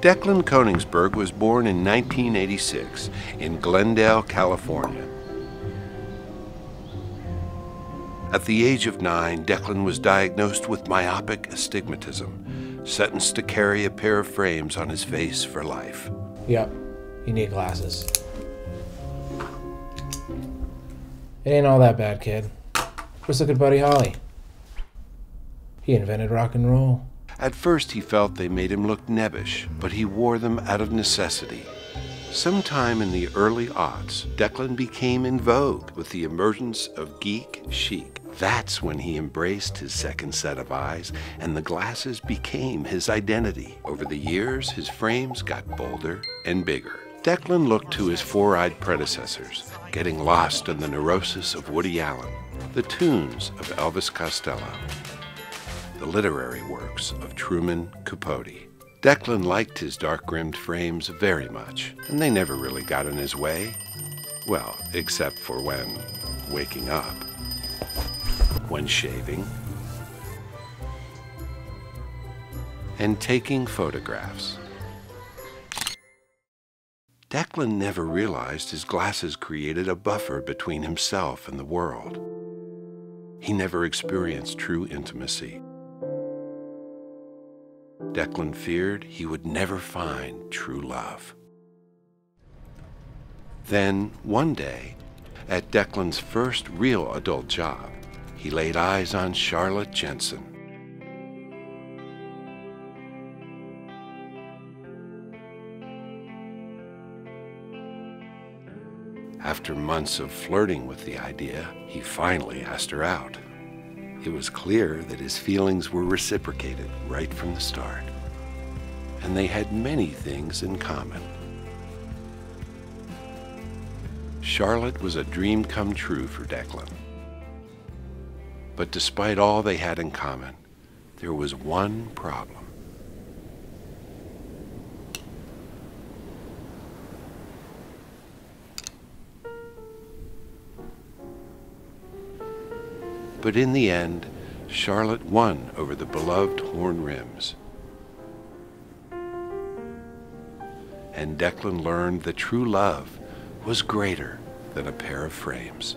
Declan Koningsberg was born in 1986 in Glendale, California. At the age of nine, Declan was diagnosed with myopic astigmatism, sentenced to carry a pair of frames on his face for life. Yep, you need glasses. It ain't all that bad, kid. Just look at Buddy Holly. He invented rock and roll. At first, he felt they made him look nebbish, but he wore them out of necessity. Sometime in the early aughts, Declan became in vogue with the emergence of geek chic. That's when he embraced his second set of eyes, and the glasses became his identity. Over the years, his frames got bolder and bigger. Declan looked to his four eyed predecessors, getting lost in the neurosis of Woody Allen, the tunes of Elvis Costello, the literary works of Truman Capote. Declan liked his dark rimmed frames very much, and they never really got in his way. Well, except for when waking up, when shaving, and taking photographs. Declan never realized his glasses created a buffer between himself and the world. He never experienced true intimacy. Declan feared he would never find true love. Then, one day, at Declan's first real adult job, he laid eyes on Charlotte Jensen. After months of flirting with the idea, he finally asked her out. It was clear that his feelings were reciprocated right from the start, and they had many things in common. Charlotte was a dream come true for Declan. But despite all they had in common, there was one problem. But in the end, Charlotte won over the beloved horn rims. And Declan learned that true love was greater than a pair of frames.